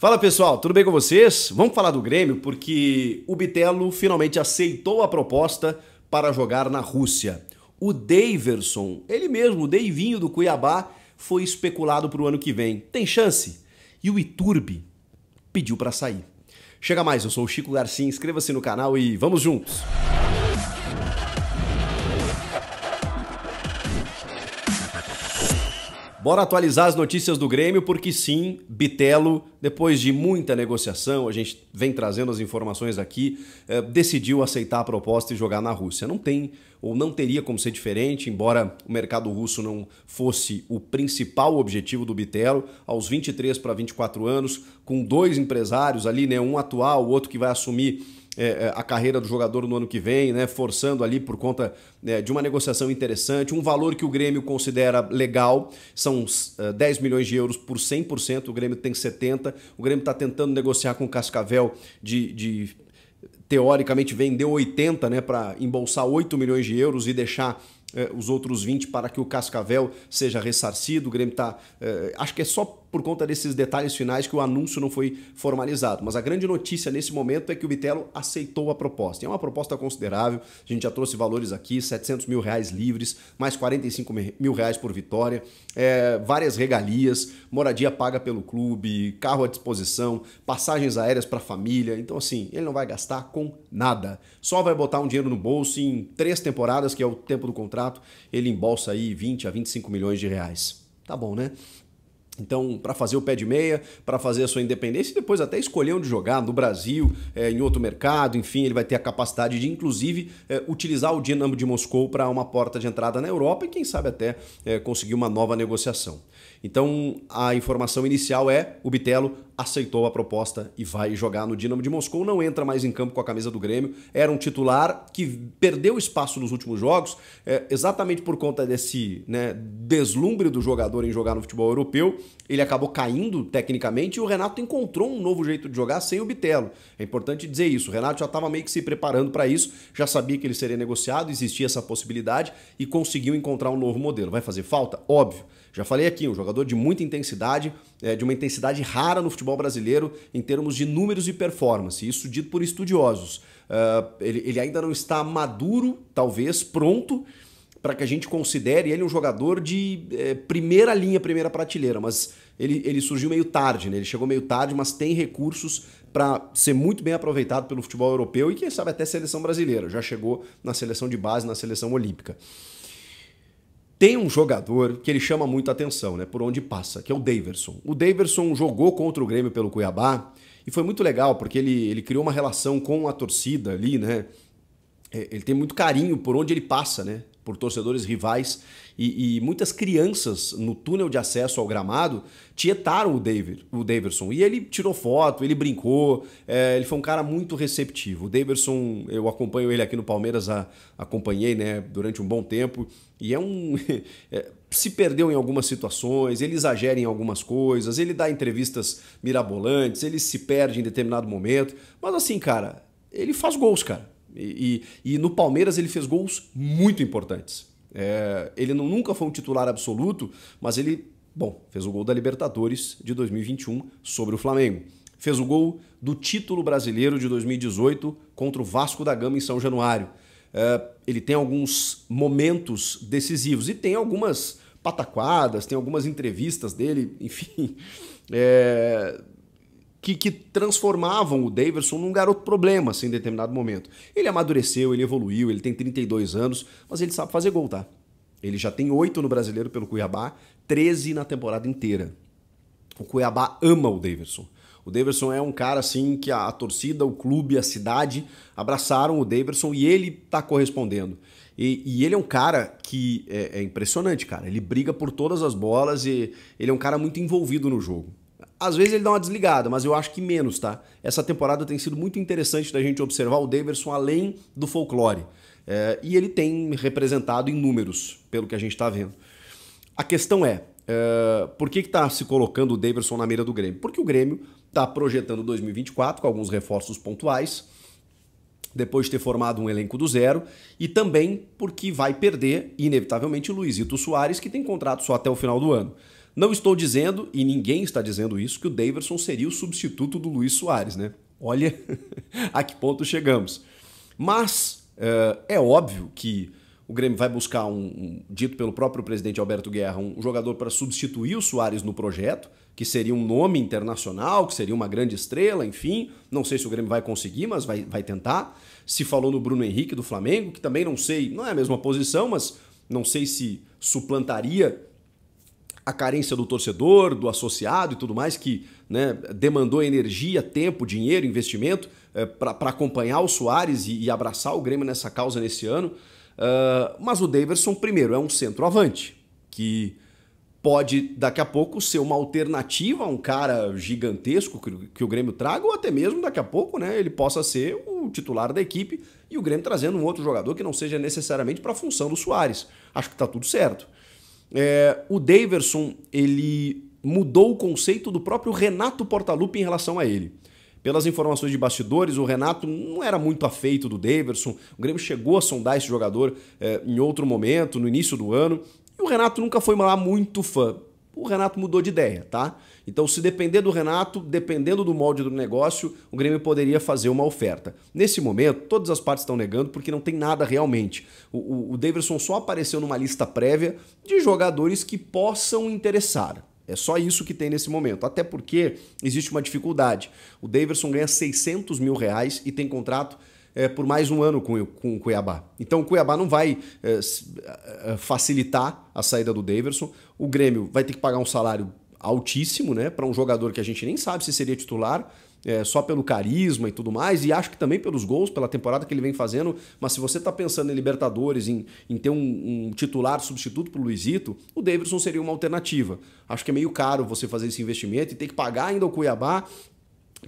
Fala pessoal, tudo bem com vocês? Vamos falar do Grêmio porque o Bitelo finalmente aceitou a proposta para jogar na Rússia. O Daverson, ele mesmo, o Deivinho do Cuiabá, foi especulado para o ano que vem. Tem chance? E o Iturbe pediu para sair. Chega mais, eu sou o Chico Garcia, inscreva-se no canal e vamos juntos! Bora atualizar as notícias do Grêmio, porque sim, Bitelo, depois de muita negociação, a gente vem trazendo as informações aqui, eh, decidiu aceitar a proposta e jogar na Rússia. Não tem ou não teria como ser diferente, embora o mercado russo não fosse o principal objetivo do Bitelo, aos 23 para 24 anos, com dois empresários ali, né, um atual, o outro que vai assumir é, é, a carreira do jogador no ano que vem, né? Forçando ali por conta né, de uma negociação interessante, um valor que o Grêmio considera legal, são uh, é, 10 milhões de euros por 100%, o Grêmio tem 70%, o Grêmio está tentando negociar com o Cascavel de, de teoricamente vender 80, né, para embolsar 8 milhões de euros e deixar eh, os outros 20 para que o Cascavel seja ressarcido. O Grêmio está. Eh, acho que é só por conta desses detalhes finais que o anúncio não foi formalizado. Mas a grande notícia nesse momento é que o Bitelo aceitou a proposta. É uma proposta considerável, a gente já trouxe valores aqui, 700 mil reais livres, mais 45 mil reais por vitória, é, várias regalias, moradia paga pelo clube, carro à disposição, passagens aéreas para a família. Então assim, ele não vai gastar com nada. Só vai botar um dinheiro no bolso em três temporadas, que é o tempo do contrato, ele embolsa aí 20 a 25 milhões de reais. Tá bom, né? Então, para fazer o pé de meia, para fazer a sua independência e depois até escolher onde jogar, no Brasil, é, em outro mercado, enfim, ele vai ter a capacidade de, inclusive, é, utilizar o Dinamo de Moscou para uma porta de entrada na Europa e, quem sabe, até é, conseguir uma nova negociação. Então, a informação inicial é o Bitelo aceitou a proposta e vai jogar no Dinamo de Moscou, não entra mais em campo com a camisa do Grêmio, era um titular que perdeu espaço nos últimos jogos, é, exatamente por conta desse né, deslumbre do jogador em jogar no futebol europeu, ele acabou caindo tecnicamente e o Renato encontrou um novo jeito de jogar sem o Bitelo. É importante dizer isso, o Renato já estava meio que se preparando para isso, já sabia que ele seria negociado, existia essa possibilidade e conseguiu encontrar um novo modelo. Vai fazer falta? Óbvio. Já falei aqui, um jogador de muita intensidade, é, de uma intensidade rara no futebol brasileiro em termos de números e performance. Isso dito por estudiosos. Uh, ele, ele ainda não está maduro, talvez, pronto para que a gente considere ele um jogador de é, primeira linha, primeira prateleira, mas ele, ele surgiu meio tarde, né? ele chegou meio tarde, mas tem recursos para ser muito bem aproveitado pelo futebol europeu e quem sabe até seleção brasileira, já chegou na seleção de base, na seleção olímpica. Tem um jogador que ele chama muito atenção, né? Por onde passa, que é o Daverson. O Daverson jogou contra o Grêmio pelo Cuiabá e foi muito legal, porque ele, ele criou uma relação com a torcida ali, né? É, ele tem muito carinho por onde ele passa, né? Por torcedores rivais e, e, muitas crianças no túnel de acesso ao gramado tietaram o, David, o Daverson. E ele tirou foto, ele brincou, é, ele foi um cara muito receptivo. O Daverson, eu acompanho ele aqui no Palmeiras, a, acompanhei né, durante um bom tempo, e é um. É, se perdeu em algumas situações, ele exagera em algumas coisas, ele dá entrevistas mirabolantes, ele se perde em determinado momento. Mas assim, cara, ele faz gols, cara. E, e, e no Palmeiras ele fez gols muito importantes. É, ele não, nunca foi um titular absoluto, mas ele, bom, fez o gol da Libertadores de 2021 sobre o Flamengo. Fez o gol do título brasileiro de 2018 contra o Vasco da Gama em São Januário. É, ele tem alguns momentos decisivos e tem algumas pataquadas, tem algumas entrevistas dele, enfim. É, que, que, transformavam o Daverson num garoto problema assim, em determinado momento. Ele amadureceu, ele evoluiu, ele tem 32 anos, mas ele sabe fazer gol, tá? Ele já tem 8 no brasileiro pelo Cuiabá, 13 na temporada inteira. O Cuiabá ama o Daverson. O Daverson é um cara assim que a, a torcida, o clube, a cidade abraçaram o Daverson e ele tá correspondendo. E, e, ele é um cara que é, é impressionante, cara. Ele briga por todas as bolas e ele é um cara muito envolvido no jogo. Às vezes ele dá uma desligada, mas eu acho que menos, tá? Essa temporada tem sido muito interessante da gente observar o Daverson além do folclore. É, e ele tem representado em números, pelo que a gente está vendo. A questão é, é por que está se colocando o Daverson na mira do Grêmio? Porque o Grêmio está projetando 2024 com alguns reforços pontuais, depois de ter formado um elenco do zero, e também porque vai perder, inevitavelmente, o Luizito Soares, que tem contrato só até o final do ano. Não estou dizendo, e ninguém está dizendo isso, que o Daverson seria o substituto do Luiz Soares, né? Olha a que ponto chegamos. Mas uh, é óbvio que o Grêmio vai buscar um, um, dito pelo próprio presidente Alberto Guerra, um jogador para substituir o Soares no projeto, que seria um nome internacional, que seria uma grande estrela, enfim. Não sei se o Grêmio vai conseguir, mas vai, vai tentar. Se falou no Bruno Henrique do Flamengo, que também não sei, não é a mesma posição, mas não sei se suplantaria a carência do torcedor, do associado e tudo mais, que né, demandou energia, tempo, dinheiro, investimento é, para acompanhar o Soares e, e abraçar o Grêmio nessa causa nesse ano. Uh, mas o Daverson, primeiro, é um centroavante, que pode daqui a pouco ser uma alternativa a um cara gigantesco que, que, o Grêmio traga, ou até mesmo daqui a pouco né, ele possa ser o titular da equipe e o Grêmio trazendo um outro jogador que não seja necessariamente para a função do Soares. Acho que está tudo certo. É, o Daverson ele mudou o conceito do próprio Renato Portaluppi em relação a ele. Pelas informações de bastidores, o Renato não era muito afeito do Daverson. O Grêmio chegou a sondar esse jogador é, em outro momento, no início do ano, e o Renato nunca foi lá muito fã. O Renato mudou de ideia, tá? Então, se depender do Renato, dependendo do molde do negócio, o Grêmio poderia fazer uma oferta. Nesse momento, todas as partes estão negando porque não tem nada realmente. O, o, o Daverson só apareceu numa lista prévia de jogadores que possam interessar. É só isso que tem nesse momento. Até porque existe uma dificuldade. O Daverson ganha 600 mil reais e tem contrato é, por mais um ano com, com o Cuiabá. Então o Cuiabá não vai é, é, facilitar a saída do Daverson. O Grêmio vai ter que pagar um salário altíssimo né, para um jogador que a gente nem sabe se seria titular é, só pelo carisma e tudo mais, e acho que também pelos gols, pela temporada que ele vem fazendo. Mas se você está pensando em Libertadores, em, em ter um, um titular substituto para o Luizito, o Davidson seria uma alternativa. Acho que é meio caro você fazer esse investimento e ter que pagar ainda o Cuiabá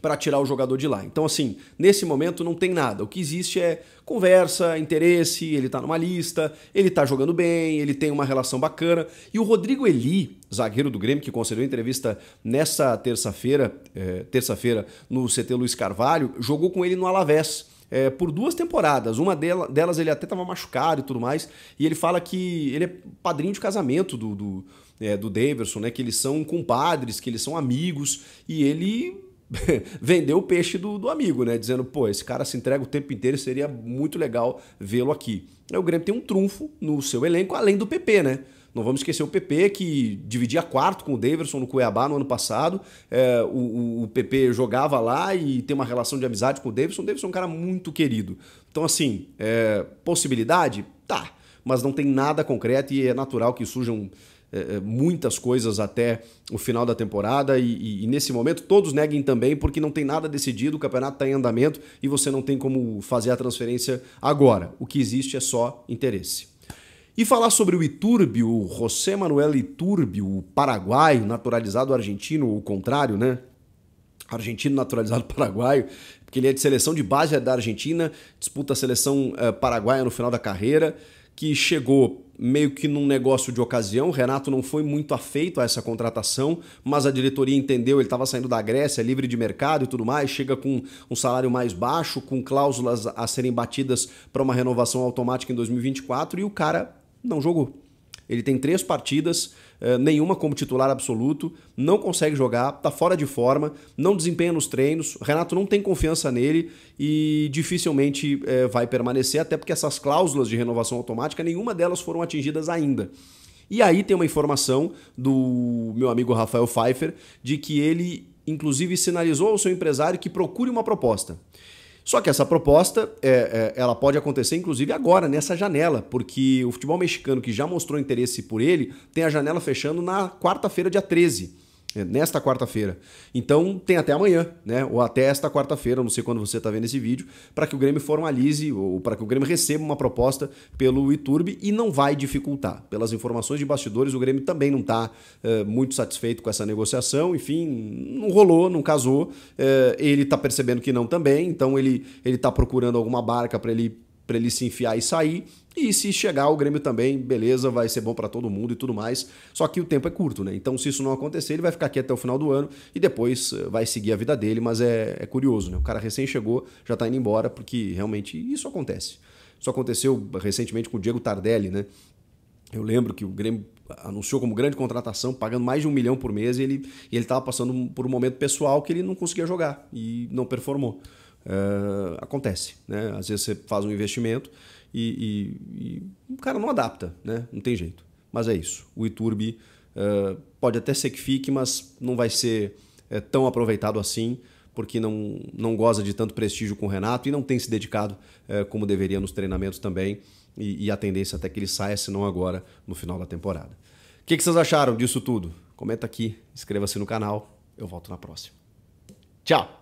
para tirar o jogador de lá. Então, assim, nesse momento não tem nada. O que existe é conversa, interesse, ele tá numa lista, ele tá jogando bem, ele tem uma relação bacana. E o Rodrigo Eli, zagueiro do Grêmio, que concedeu entrevista nessa terça-feira, é, terça-feira no CT Luiz Carvalho, jogou com ele no Alavés. É, por duas temporadas. Uma delas ele até estava machucado e tudo mais. E ele fala que ele é padrinho de casamento do, do, é, do Daverson, né? Que eles são compadres, que eles são amigos. E ele vendeu o peixe do, do, amigo, né? Dizendo, pô, esse cara se entrega o tempo inteiro, seria muito legal vê-lo aqui. Aí o Grêmio tem um trunfo no seu elenco, além do PP, né? Não vamos esquecer o PP, que dividia quarto com o Daverson no Cuiabá no ano passado. É, o, o, PP jogava lá e tem uma relação de amizade com o Daverson. O Daverson é um cara muito querido. Então, assim, é, possibilidade? Tá. Mas não tem nada concreto e é natural que surjam muitas coisas até o final da temporada e, e, e, nesse momento todos neguem também porque não tem nada decidido, o campeonato está em andamento e você não tem como fazer a transferência agora. O que existe é só interesse. E falar sobre o Iturbe, o José Manuel Iturbe, o paraguaio naturalizado argentino, o contrário, né? Argentino naturalizado paraguaio, porque ele é de seleção de base da Argentina, disputa a seleção uh, paraguaia no final da carreira, que chegou meio que num negócio de ocasião. O Renato não foi muito afeito a essa contratação, mas a diretoria entendeu, ele estava saindo da Grécia, livre de mercado e tudo mais, chega com um salário mais baixo, com cláusulas a serem batidas para uma renovação automática em 2024 e o cara não jogou. Ele tem três partidas, eh, nenhuma como titular absoluto, não consegue jogar, tá fora de forma, não desempenha nos treinos. O Renato não tem confiança nele e dificilmente eh, vai permanecer, até porque essas cláusulas de renovação automática, nenhuma delas foram atingidas ainda. E aí tem uma informação do meu amigo Rafael Pfeiffer de que ele, inclusive, sinalizou ao seu empresário que procure uma proposta. Só que essa proposta, é, é, ela pode acontecer inclusive agora, nessa janela, porque o futebol mexicano que já mostrou interesse por ele, tem a janela fechando na quarta-feira, dia 13. É, nesta quarta-feira. Então tem até amanhã, né? Ou até esta quarta-feira, não sei quando você está vendo esse vídeo, para que o Grêmio formalize ou para que o Grêmio receba uma proposta pelo Iturbe e não vai dificultar. Pelas informações de bastidores, o Grêmio também não está é, muito satisfeito com essa negociação. Enfim, não rolou, não casou. É, ele está percebendo que não também, então ele ele está procurando alguma barca para ele para ele se enfiar e sair. E se chegar o Grêmio também, beleza, vai ser bom para todo mundo e tudo mais. Só que o tempo é curto, né? Então, se isso não acontecer, ele vai ficar aqui até o final do ano e depois eh, vai seguir a vida dele. Mas é, é curioso, né? O cara recém chegou, já tá indo embora, porque realmente isso acontece. Isso aconteceu recentemente com o Diego Tardelli, né? Eu lembro que o Grêmio anunciou como grande contratação, pagando mais de um milhão por mês, e ele estava passando por um momento pessoal que ele não conseguia jogar e não performou. Uh, acontece, né? Às vezes você faz um investimento e, e, e, o cara não adapta, né? Não tem jeito. Mas é isso. O Iturbi uh, pode até ser que fique, mas não vai ser uh, tão aproveitado assim, porque não, não goza de tanto prestígio com o Renato e não tem se dedicado uh, como deveria nos treinamentos também. E, e, a tendência até que ele saia, se não agora, no final da temporada. O que, que vocês acharam disso tudo? Comenta aqui, inscreva-se no canal. Eu volto na próxima. Tchau!